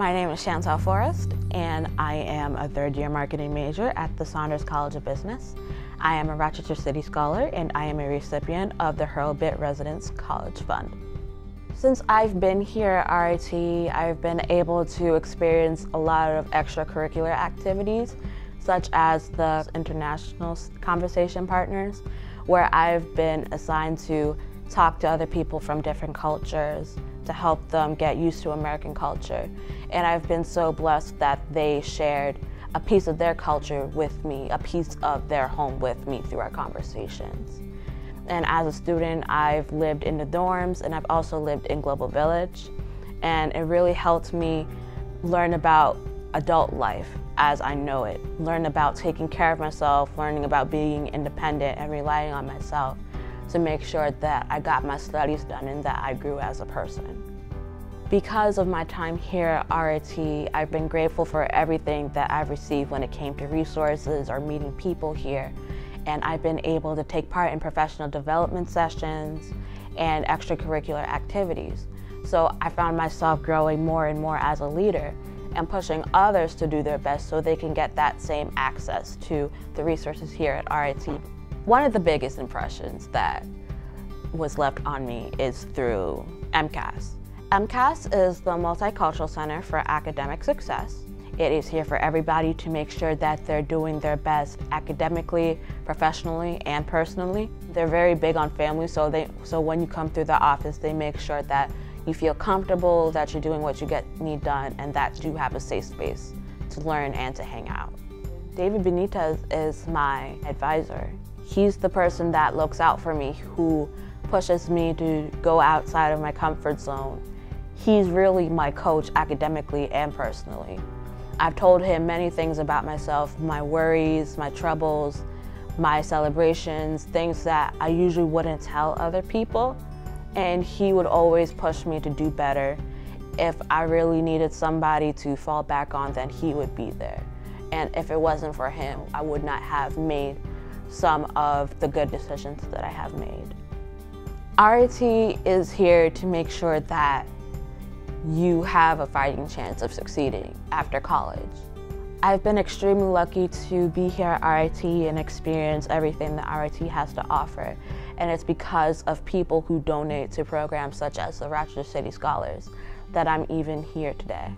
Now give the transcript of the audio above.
My name is Shantel Forrest, and I am a third year marketing major at the Saunders College of Business. I am a Rochester City Scholar, and I am a recipient of the Hurlbut Residence College Fund. Since I've been here at RIT, I've been able to experience a lot of extracurricular activities, such as the International Conversation Partners, where I've been assigned to talk to other people from different cultures, to help them get used to American culture. And I've been so blessed that they shared a piece of their culture with me, a piece of their home with me through our conversations. And as a student, I've lived in the dorms and I've also lived in Global Village. And it really helped me learn about adult life as I know it, learn about taking care of myself, learning about being independent and relying on myself to make sure that I got my studies done and that I grew as a person. Because of my time here at RIT, I've been grateful for everything that I've received when it came to resources or meeting people here. And I've been able to take part in professional development sessions and extracurricular activities. So I found myself growing more and more as a leader and pushing others to do their best so they can get that same access to the resources here at RIT. One of the biggest impressions that was left on me is through MCAS. MCAS is the Multicultural Center for Academic Success. It is here for everybody to make sure that they're doing their best academically, professionally, and personally. They're very big on family, so they so when you come through the office, they make sure that you feel comfortable, that you're doing what you get need done, and that you have a safe space to learn and to hang out. David Benitez is my advisor. He's the person that looks out for me, who pushes me to go outside of my comfort zone. He's really my coach academically and personally. I've told him many things about myself, my worries, my troubles, my celebrations, things that I usually wouldn't tell other people. And he would always push me to do better. If I really needed somebody to fall back on, then he would be there. And if it wasn't for him, I would not have made some of the good decisions that I have made. RIT is here to make sure that you have a fighting chance of succeeding after college. I've been extremely lucky to be here at RIT and experience everything that RIT has to offer. And it's because of people who donate to programs such as the Rochester City Scholars that I'm even here today.